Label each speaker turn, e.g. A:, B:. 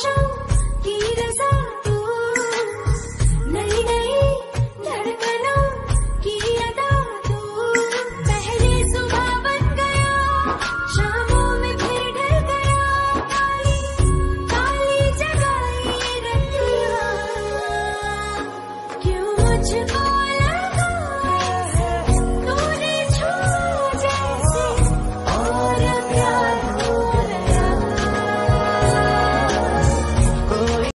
A: Bye.